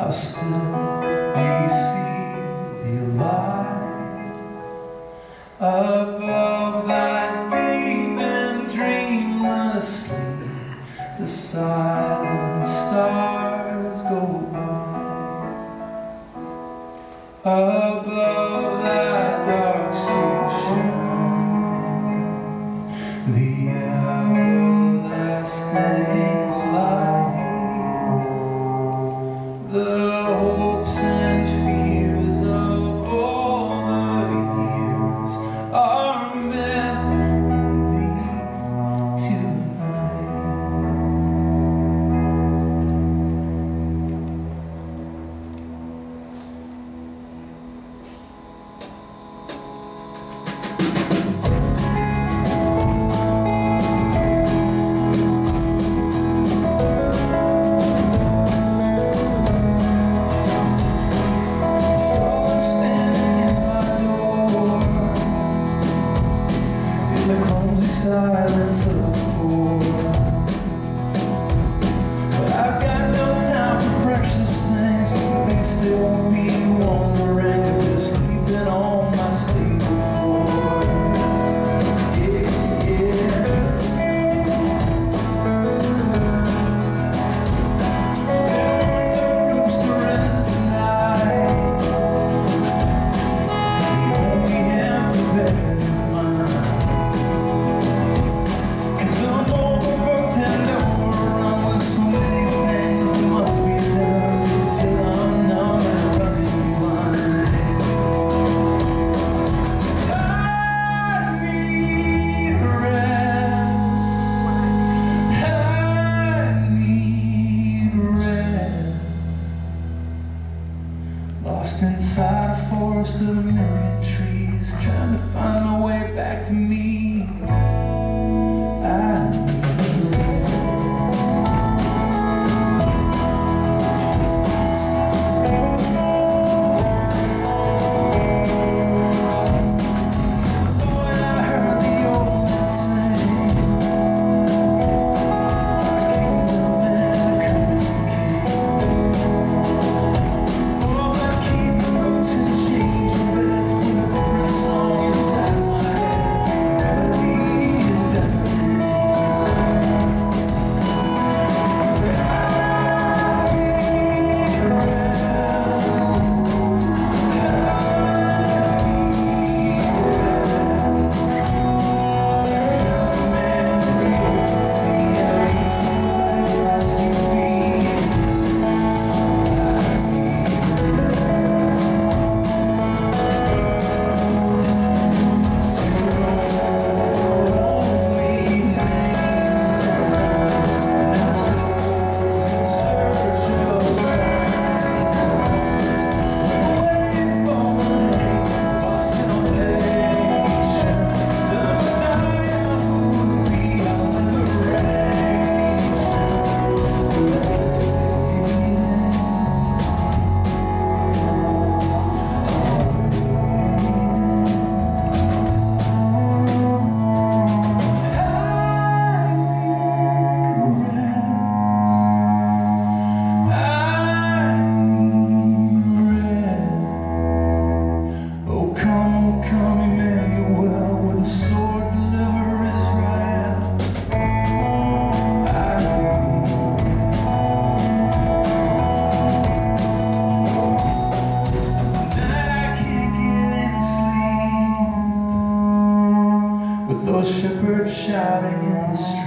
How still we see the light above thy deep and dreamless sleep. The silent stars go by above that dark sky. inside a forest of a million trees, trying to find my way back to me. little shepherd shouting in the street.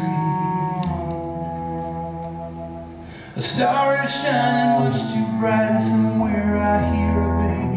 A star is shining much too bright somewhere I hear a baby.